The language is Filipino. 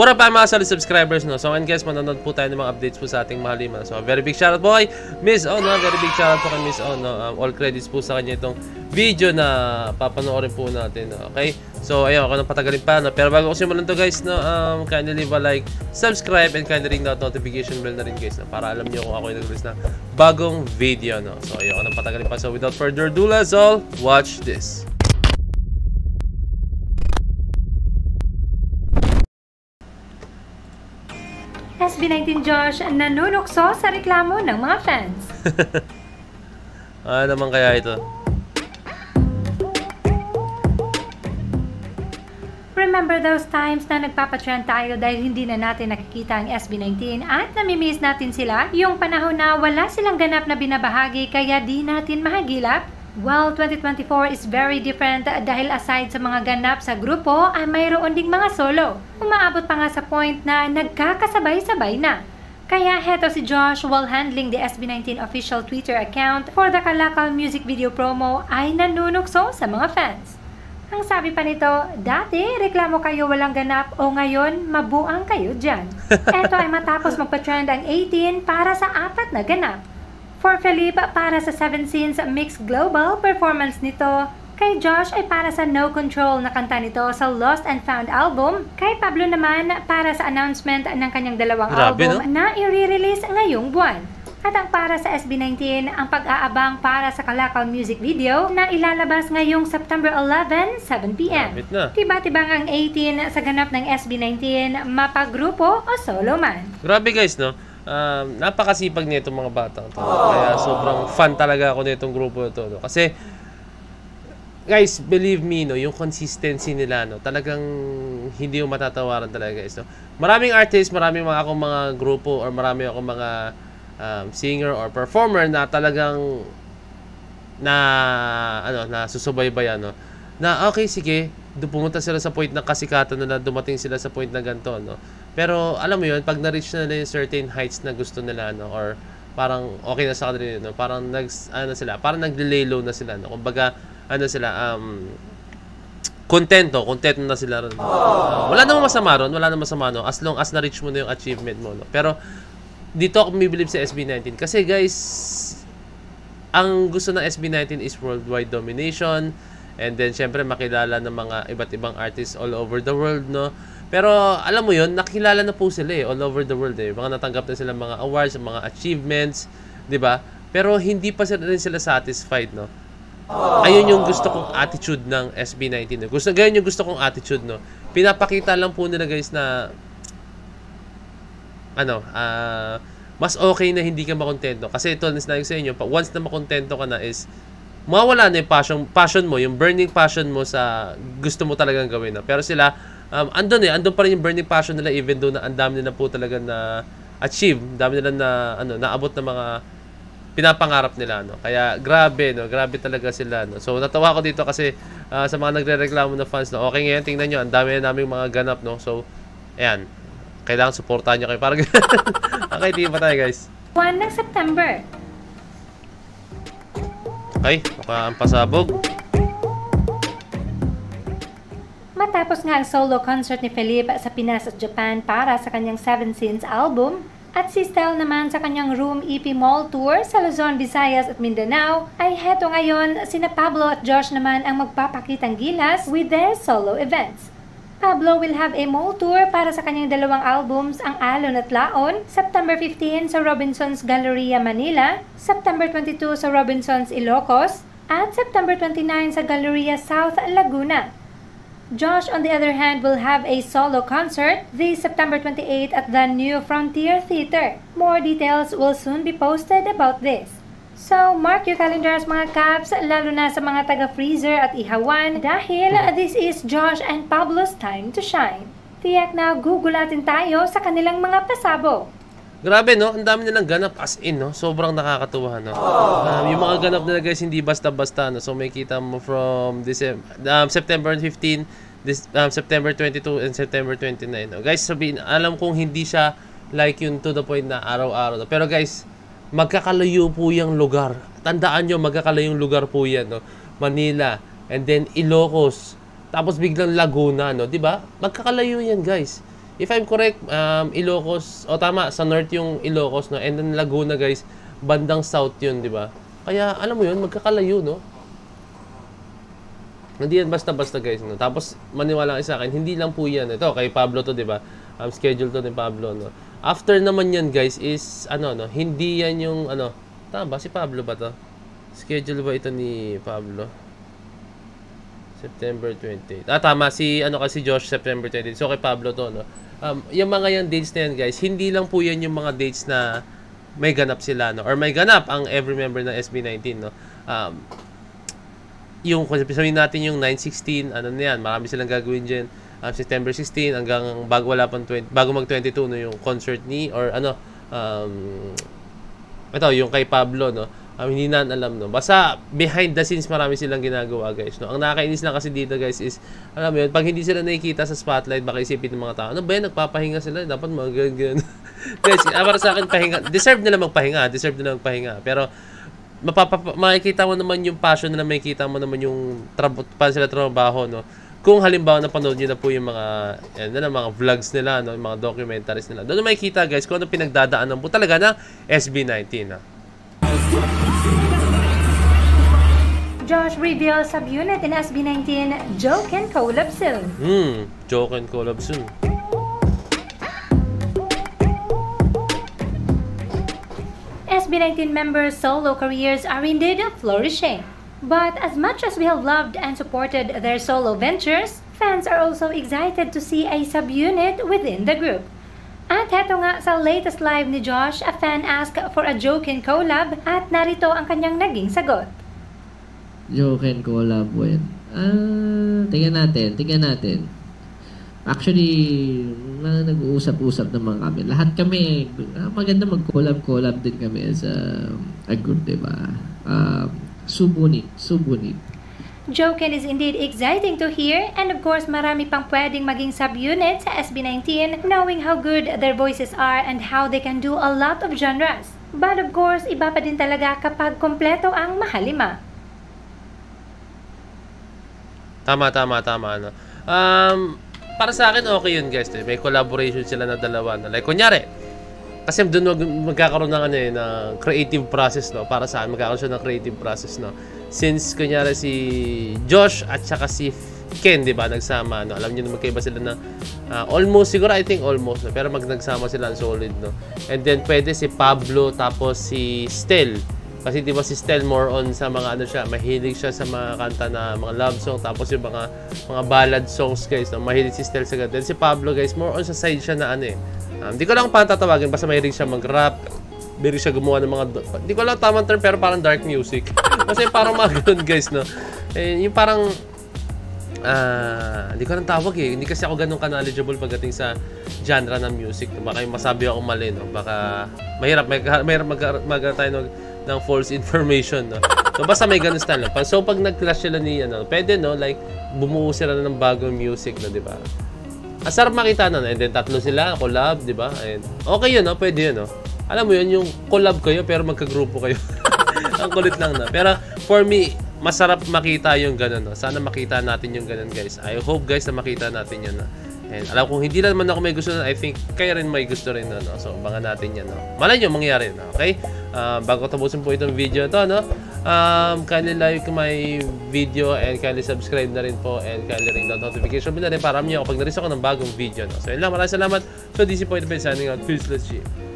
What up mga solid subscribers no? So and guys, manonood po tayo ng mga updates po sa ating mahal lima. So very big shoutout po kay Miss Oh no, very big shoutout po kay Miss Oh no. Um, all credits po sa kanya itong video na papanoorin po natin. Okay? So ayun, ako nang patagalin pa no. Pero bago ko simulan to guys no, um, kindly leave a like, subscribe and kindly ring that notification bell na rin guys no, para alam niyo kung ako yung nag-release ng bagong video no. So ayun, ako nang patagalin pa. So without further ado, let's all watch this. SB19 Josh nanunukso sa reklamo ng mga fans. Ano naman kaya ito? Remember those times na nagpapatrend tayo dahil hindi na natin nakikita ang SB19 at namimiss natin sila? Yung panahon na wala silang ganap na binabahagi kaya di natin mahagilap? Well, 2024 is very different dahil aside sa mga ganap sa grupo ay mayroon ding mga solo. Umaabot pa nga sa point na nagkakasabay-sabay na. Kaya heto si Josh while handling the SB19 official Twitter account for the Kalakal music video promo ay nanunukso sa mga fans. Ang sabi pa nito, dati reklamo kayo walang ganap o ngayon mabuang kayo dyan. Ito ay matapos magpa-trend ang 18 para sa apat na ganap. For Felipe, para sa 7 Scenes Mixed Global performance nito. Kay Josh ay para sa No Control na kanta nito sa Lost and Found album. Kay Pablo naman para sa announcement ng kanyang dalawang Grabe, album no? na i-release ngayong buwan. At ang para sa SB19, ang pag-aabang para sa Kalakal music video na ilalabas ngayong September 11, 7pm. Malapit na. Tiba-tibang ang 18 sa ganap ng SB19, mapagrupo o solo man. Grabe guys, no? Um, napakasipag nitong mga batang to. Kaya sobrang fun talaga ako nitong grupo ito. No? Kasi, guys, believe me, no, yung consistency nila, no, talagang hindi mo matatawaran talaga, guys. No? Maraming artists, maraming mga akong mga grupo or marami akong mga um, singer or performer na talagang na ano na susubaybayan no na okay sige pumunta sila sa point ng kasikatan na dumating sila sa point na ganito no pero alam mo yun pag na-reach na nila yung certain heights na gusto nila no or parang okay na sa kanila no parang nag ano sila parang nag-lay low na sila no kumbaga ano sila um kontento, kontento na sila ron. Uh, wala namang masama ron, wala namang masama no, as long as na-reach mo na yung achievement mo no. Pero dito ako bumibilib sa SB19 kasi guys ang gusto ng SB19 is worldwide domination and then syempre makilala ng mga iba't ibang artists all over the world no pero alam mo yon nakilala na po sila eh all over the world eh mga natanggap na sila mga awards mga achievements di ba pero hindi pa sila rin sila satisfied no ayun yung gusto kong attitude ng SB19 no? gusto ganyan yung gusto kong attitude no pinapakita lang po nila guys na ano, ah, mas okay na hindi ka makontento. Kasi ito, sinabi ko sa inyo, once na makontento ka na is, mawawala na yung passion, passion mo, yung burning passion mo sa gusto mo talagang gawin. No? Pero sila, um, andun eh, andun pa rin yung burning passion nila even though na ang dami nila po talaga na achieve, dami nila na, ano, naabot ng mga pinapangarap nila no. Kaya grabe no, grabe talaga sila no. So natawa ko dito kasi ah, sa mga nagrereklamo na fans no. Okay ngayon tingnan niyo, ang dami na naming mga ganap no. So ayan. Kailangan suportahan niyo kayo para Okay, di pa tayo guys. 1 ng September. Okay, baka ang pasabog. Matapos nga ang solo concert ni Felipe sa Pinas at Japan para sa kanyang Seven Sins album, at si Stel naman sa kanyang Room EP Mall Tour sa Luzon, Visayas at Mindanao, ay heto ngayon sina Pablo at Josh naman ang magpapakitang gilas with their solo events. Pablo will have a mall tour para sa kanyang dalawang albums, Ang Alon at Laon, September 15 sa Robinson's Galleria, Manila, September 22 sa Robinson's Ilocos, at September 29 sa Galleria South Laguna. Josh, on the other hand, will have a solo concert this September 28 at the New Frontier Theater. More details will soon be posted about this. So, mark your calendars mga Caps, lalo na sa mga taga-freezer at ihawan dahil this is Josh and Pablo's time to shine. Tiyak na gugulatin tayo sa kanilang mga pasabo. Grabe no, ang dami nilang ganap as in no. Sobrang nakakatuwa no. Um, yung mga ganap nila guys hindi basta-basta no. So may kita mo from December, um, September 15, this, um, September 22 and September 29 no. Guys, sabihin, alam kong hindi siya like yung to the point na araw-araw. No? Pero guys, magkakalayo po yung lugar. Tandaan nyo, magkakalayo yung lugar po yan no. Manila and then Ilocos. Tapos biglang Laguna no, 'di ba? Magkakalayo yan guys. If I'm correct, um, Ilocos, o tama, sa north yung Ilocos, no? And then Laguna, guys, bandang south yun, di ba? Kaya, alam mo yun, magkakalayo, no? Hindi yan basta-basta, guys, no? Tapos, maniwala kayo sa akin, hindi lang po yan. Ito, kay Pablo to, di ba? Um, schedule to ni Pablo, no? After naman yan, guys, is, ano, no? Hindi yan yung, ano, tama ba? Si Pablo ba to? Schedule ba ito ni Pablo? September 28. Ah, tama. Si, ano kasi Josh, September 28. So, kay Pablo to, no? Um, yung mga yan dates na yan, guys, hindi lang po yan yung mga dates na may ganap sila, no? Or may ganap ang every member ng SB19, no? Um, yung, kung sabihin natin yung 9-16, ano na yan, marami silang gagawin dyan. Um, September 16 hanggang bago wala pang 20, bago mag 22 no yung concert ni or ano um, ito yung kay Pablo no um, hindi na alam no? Basta behind the scenes marami silang ginagawa guys no? Ang nakakainis lang kasi dito guys is alam mo yun pag hindi sila nakikita sa spotlight baka isipin ng mga tao ano ba yan? Nagpapahinga sila. Dapat mga ganyan guys ah, para sa akin pahinga. Deserve nila magpahinga. Deserve nila magpahinga. Pero mapapa makikita mo naman yung passion nila makikita mo naman yung trab pa sila trabaho no? Kung halimbawa napanood niyo na po yung mga yan na mga vlogs nila no? Yung mga documentaries nila. Doon makikita guys kung ano pinagdadaanan po talaga ng SB19 ha. Josh reveals subunit in SB19, Joke and collab soon. Hmm, joke and collab soon. SB19 members' solo careers are indeed flourishing. But as much as we have loved and supported their solo ventures, fans are also excited to see a subunit within the group. At heto nga sa latest live ni Josh, a fan asked for a joke and collab at narito ang kanyang naging sagot. Joke and collab yan. Ah, tingnan natin, tingnan natin. Actually, na nag-uusap-usap naman kami. Lahat kami, ah, maganda mag-collab-collab din kami as a, a group, di ba? Um, subunit, subunit. Joken is indeed exciting to hear and of course marami pang pwedeng maging subunit sa SB19 knowing how good their voices are and how they can do a lot of genres. But of course, iba pa din talaga kapag kompleto ang mahalima. Tama, tama, tama. Ano. Um, para sa akin, okay yun, guys. Eh. May collaboration sila na dalawa. No? Like, kunyari, kasi doon mag magkakaroon ng, ano, eh, ng creative process, no? Para sa akin, magkakaroon siya ng creative process, no? Since, kunyari, si Josh at saka si Ken, di ba, nagsama, no? Alam niyo na magkaiba sila na uh, almost, siguro, I think almost, no? Pero mag nagsama sila ang solid, no? And then, pwede si Pablo, tapos si Stel. Kasi di ba si Stel more on sa mga ano siya, mahilig siya sa mga kanta na mga love song tapos yung mga mga ballad songs guys, no? mahilig si Stel sa ganun. Si Pablo guys, more on sa side siya na ano eh. Um, ko lang pa tatawagin basta mahilig siya mag-rap. Mahilig siya gumawa ng mga di ko lang tamang term pero parang dark music. Kasi parang mga ganun guys, no. Eh, yung parang ah, hindi ko nang tawag eh. Hindi kasi ako ganun ka-knowledgeable pagdating sa genre ng music. Baka yung masabi ako mali, no? Baka mahirap, mahirap mag, mag, mag tayo ng, ng false information, no? So, basta may ganun style. No? So, pag nag-clash sila ni, ano, pwede, no? Like, bumuo sila ng bagong music, no? Di ba? Asar makita na, and then tatlo sila, collab, di ba? And okay yun, no? Pwede yun, no? Alam mo yun, yung collab kayo, pero magka-grupo kayo. Ang kulit lang, no? Pero, for me, masarap makita yung ganun, no? Sana makita natin yung ganun, guys. I hope, guys, na makita natin yun, no? And alam kong hindi naman ako may gusto I think kayo rin may gusto rin, no? So, abangan natin yan, no? Malay nyo, mangyari, no? Okay? Uh, bago tapusin po itong video to, no? Um, kindly like my video and kindly subscribe na rin po and kindly ring the notification bell na rin para alam nyo kapag naris ako ng bagong video, no? So, yun lang. Maraming salamat. So, this is Point of signing out. Peace, let's see.